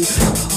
Yeah.